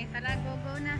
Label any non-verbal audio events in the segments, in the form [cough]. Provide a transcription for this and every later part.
Okay, tara, go, go na.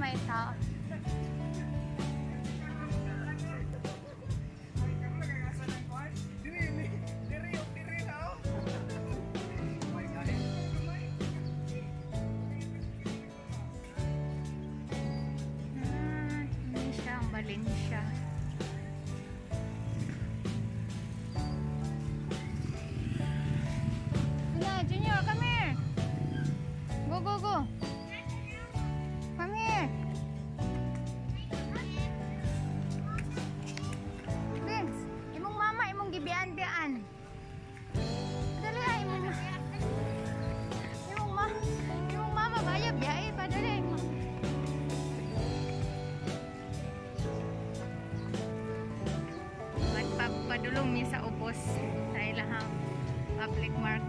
买刀 Dulong mi sa upos sa ilahang public market.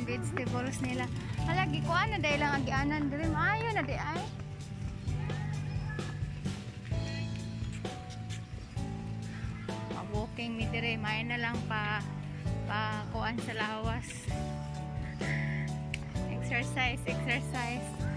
and vegetables nila. Hala, gikuan na dahil lang agianan dream. Ayun na di ay. Walking mi dire, may na lang pa pa kuan sa lawas. [laughs] exercise, exercise.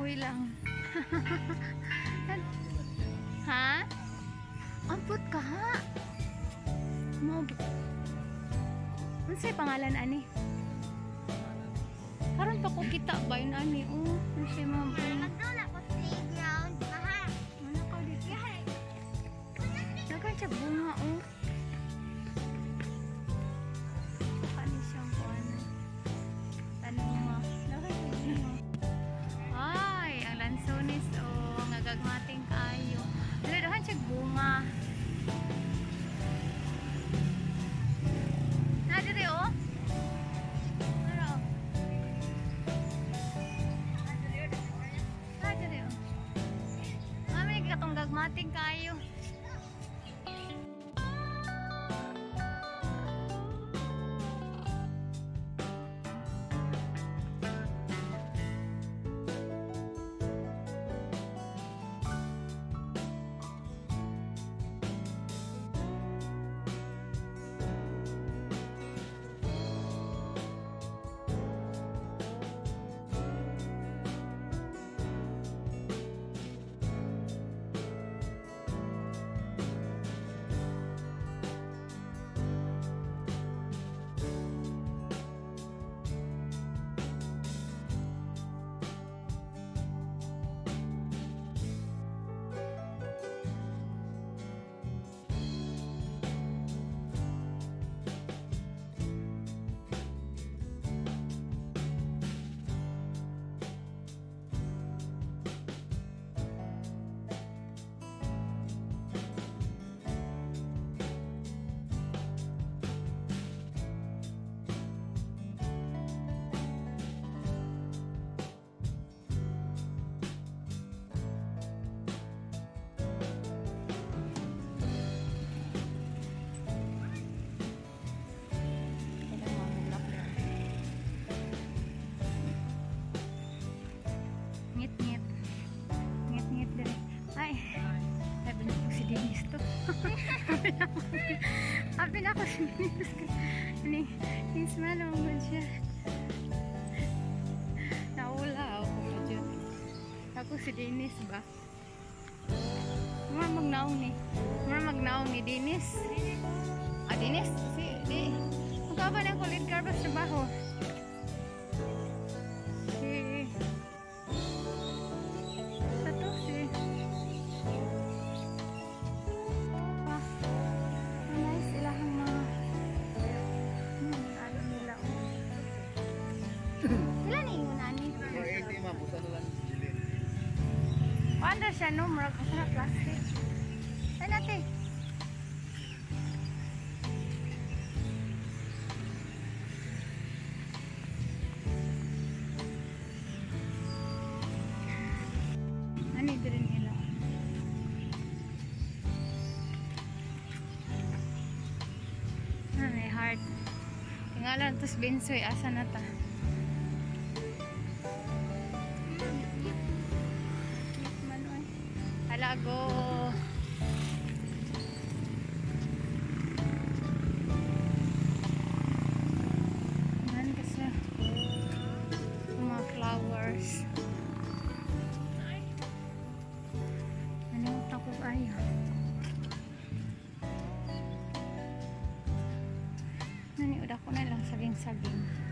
apoy lang. [laughs] ha? Ampot ka ha? Mo. Unsay pangalan ani? Karon pa ko kita ba yun ani? Oh, unsay mo? Nagdulak Magmating kayo. ini ini sebenarnya mau kerja naula aku kerja. Aku sedinis ba mga magnaong ni mga magnaong ni dinis ah dinis si di magkaban ang kulit garbage cebaho? Tingalan tos bensoy asa na ta. Halago. Yan kasi mga flowers. Ako kayo? Naniud ako na lang saging-saging.